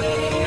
Thank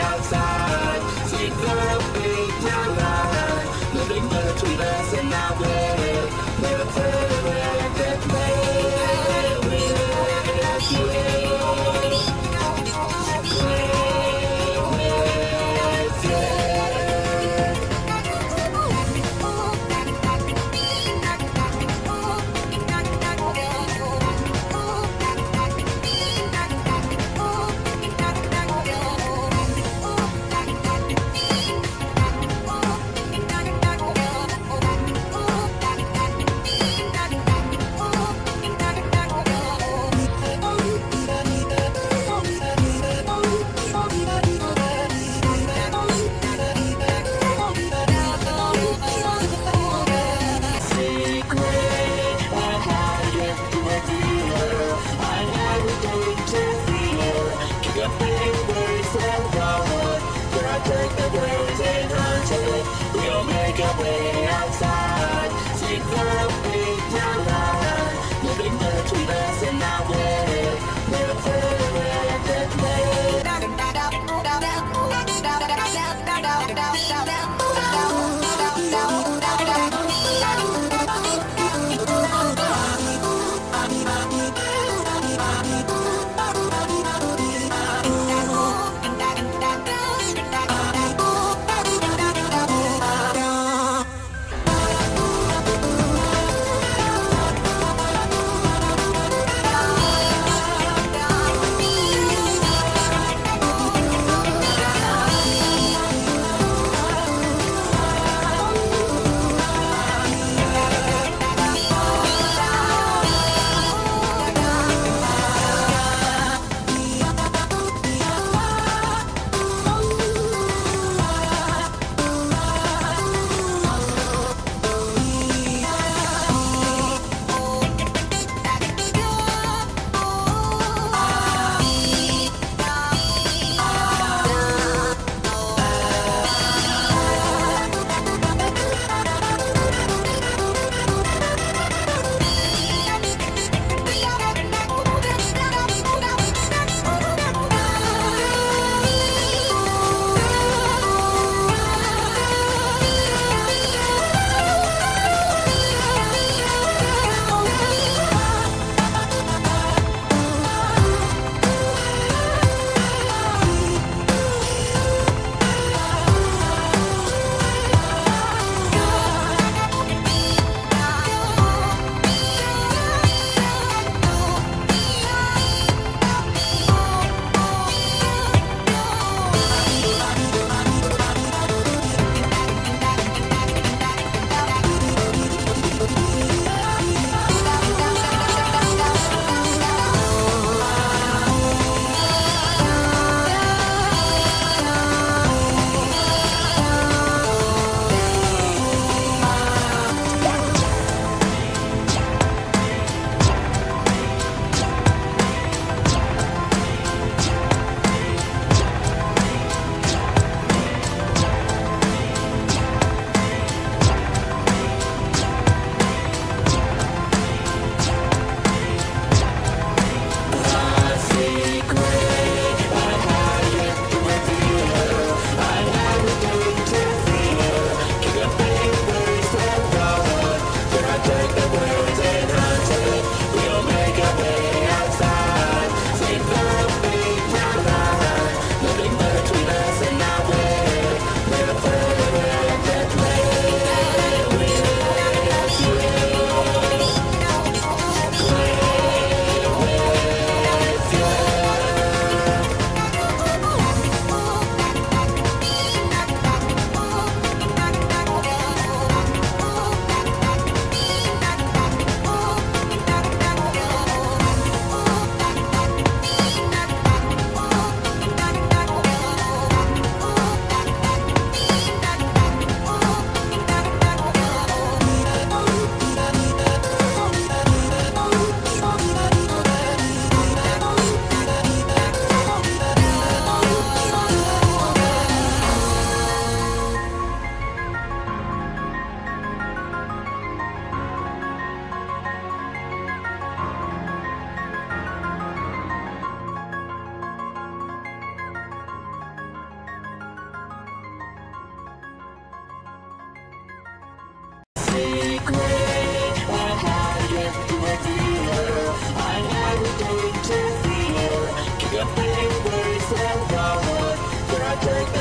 and downward. Here I take